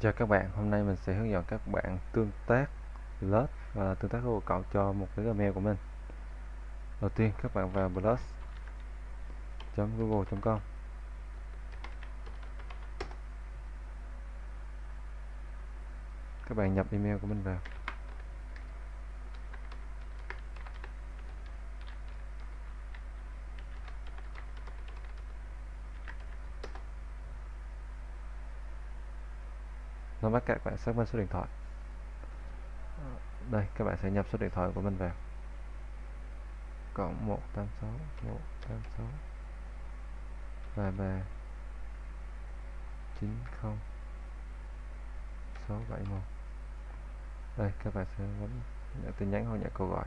Xin chào các bạn, hôm nay mình sẽ hướng dẫn các bạn tương tác Plus và tương tác Google Cộng cho một cái Gmail của mình. Đầu tiên các bạn vào plus.google.com Các bạn nhập email của mình vào. Nó bắt các bạn xác minh số điện thoại. Đây, các bạn sẽ nhập số điện thoại của mình vào. Cộng 186 186 33 90 671 đây, các bạn sẽ bấm nhận tin nhắn hoặc nhận câu gọi.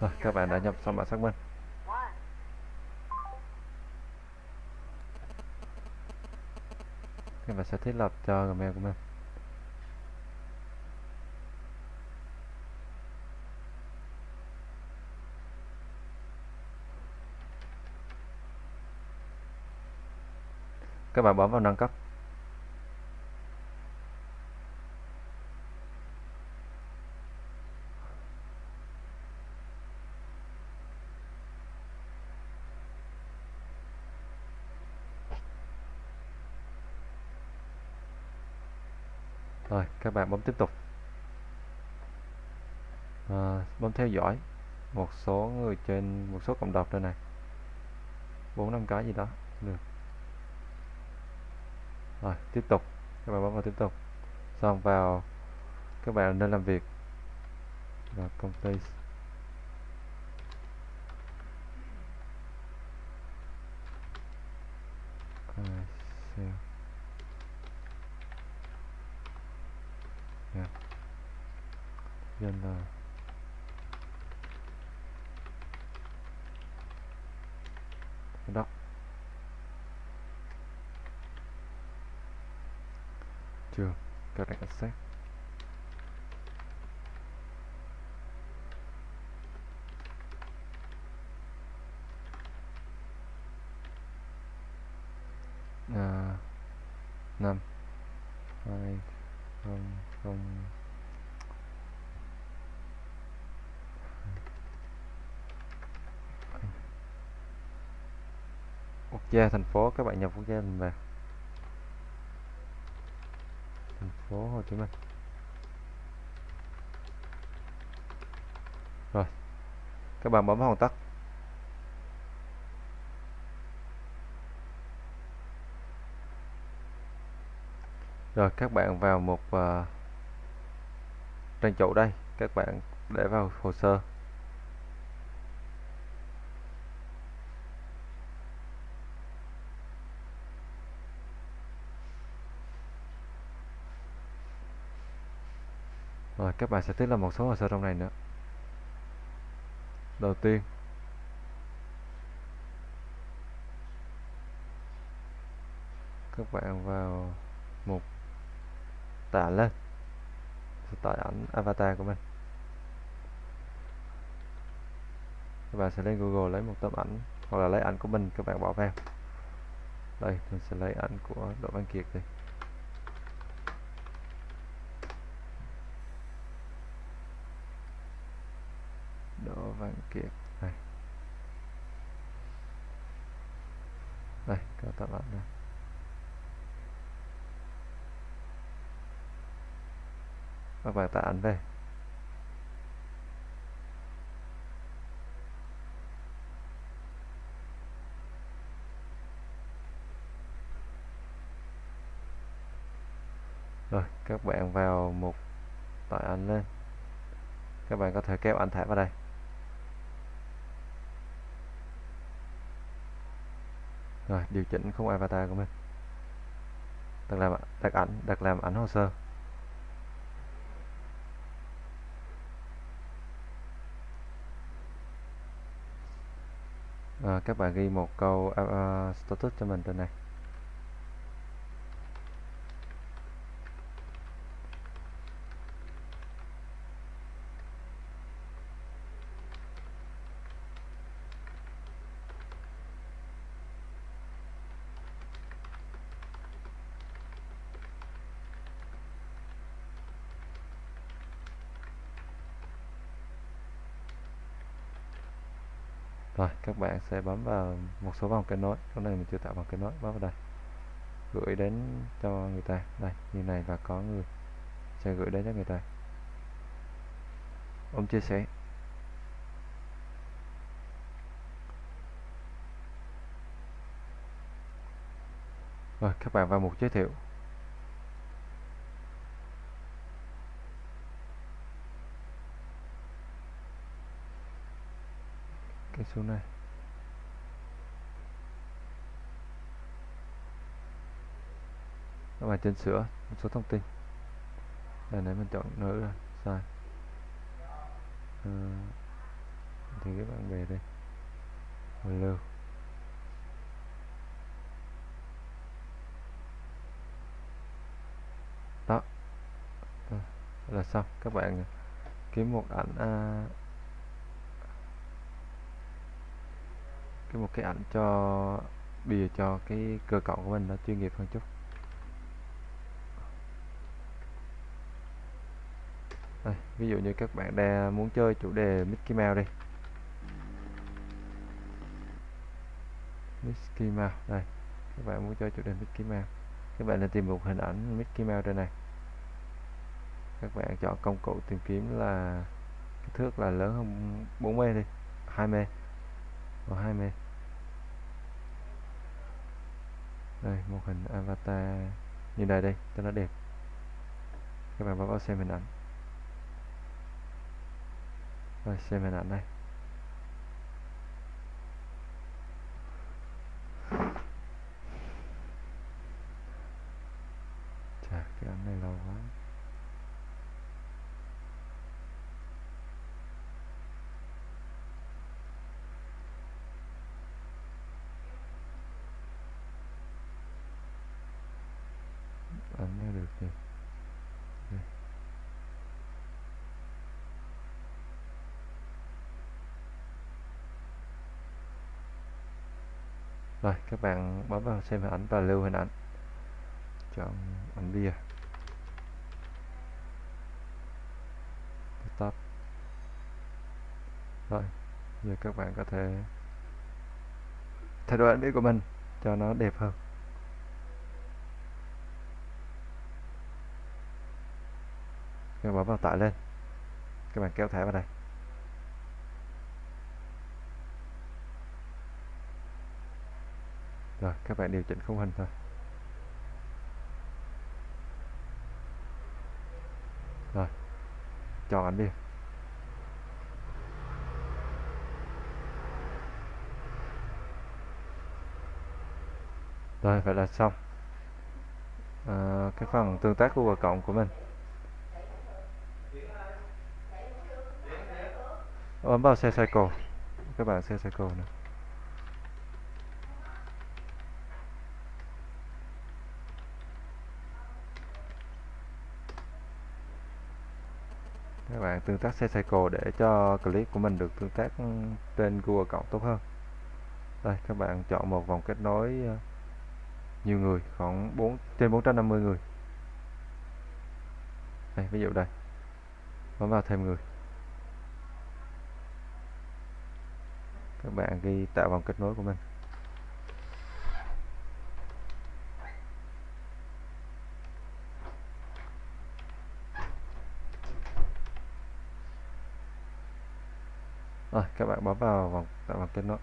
Rồi, các bạn đã nhập xong bản xác minh. Các bạn sẽ thiết lập cho Gmail của mình. Các bạn bấm vào nâng cấp. Rồi các bạn bấm tiếp tục. À, bấm theo dõi một số người trên một số cộng đồng đây này. Bốn năm cái gì đó. Được. Rồi tiếp tục. Các bạn bấm vào tiếp tục. Xong vào các bạn nên làm việc và công ty save. nhân là đó. Trường correct access à, 5 2 0 0 gia thành phố các bạn nhập quốc gia mình vào thành phố Hồ Chí Minh. Rồi các bạn bấm hoàn tất rồi các bạn vào một uh, trang chủ đây. Các bạn để vào hồ sơ rồi các bạn sẽ thiết lập một số hồ sơ trong này nữa. Đầu tiên. Các bạn vào mục tả lên. Tải ảnh avatar của mình. Các bạn sẽ lên Google lấy một tấm ảnh, hoặc là lấy ảnh của mình, các bạn bỏ vào. Đây, mình sẽ lấy ảnh của Đỗ Văn Kiệt đi. Đỗ Văn Kiệt. Này đây các tấm bạn này các bạn tản về. Rồi, các bạn vào mục tải ảnh lên. Các bạn có thể kéo ảnh thẻ vào đây. rồi điều chỉnh khung avatar của mình. Đặt làm đặt ảnh đặt làm ảnh hồ sơ. À, các bạn ghi một câu uh, status cho mình trên này. Rồi, các bạn sẽ bấm vào một số vòng kết nối. Cái này mình chưa tạo vòng kết nối, bấm vào đây. Gửi đến cho người ta. Đây, như này là có người sẽ gửi đến cho người ta. Ông chia sẻ. Rồi, các bạn vào mục giới thiệu. Xuống đây. Này các bạn chỉnh sửa một số thông tin. Đây này mình chọn nữ rồi sai. À, thì các bạn về đây. Mình lưu đó. À, là xong. Các bạn kiếm một ảnh à, cái một cái ảnh cho bìa cho cái cơ cấu của mình nó chuyên nghiệp hơn chút. Đây, ví dụ như các bạn đang muốn chơi chủ đề Mickey Mouse đi. Mickey Mouse đây các bạn muốn chơi chủ đề Mickey Mouse. Các bạn nên tìm một hình ảnh Mickey Mouse đây này. Các bạn chọn công cụ tìm kiếm là kích thước là lớn hơn 4 m đi 2 m có hai m đây, một hình avatar như này đây, cho nó đẹp. Các bạn bấm vào xem hình ảnh. Rồi, xem hình ảnh đây. Chà, cái ảnh này lâu quá. Ảnh mới được nhỉ rồi, các bạn bấm vào xem hình ảnh và lưu hình ảnh chọn ảnh bia stop rồi, giờ các bạn có thể thay đổi ảnh bia của mình cho nó đẹp hơn. Các bạn bấm vào tải lên. Các bạn kéo thẻ vào đây. Rồi các bạn điều chỉnh khung hình thôi. Rồi chọn ảnh bìa rồi vậy là xong. À, cái phần tương tác Google cộng của mình. Bấm vào xe cycle. Các bạn xe cycle này các bạn tương tác xe cycle để cho clip của mình được tương tác ừ, trên Google cộng tốt hơn. Đây, các bạn chọn một vòng kết nối ờ, nhiều người, khoảng 4 trên 450 người. Đây, ví dụ đây. Bấm vào thêm người. Các bạn ghi tạo vòng kết nối của mình. Rồi, các bạn bấm vào vòng tạo vòng kết nối.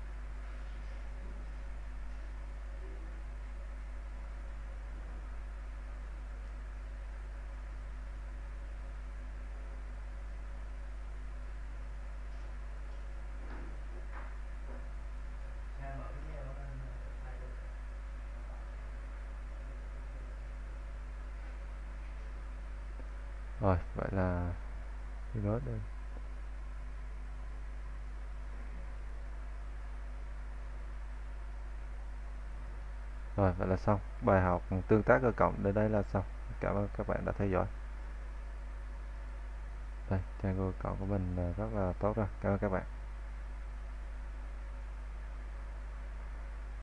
rồi, vậy là reload đây rồi, vậy là xong. Bài học tương tác cơ cộng đến đây là xong. Cảm ơn các bạn đã theo dõi. Đây trang cơ cộng của mình ờ, rất là tốt rồi. Cảm ơn các bạn.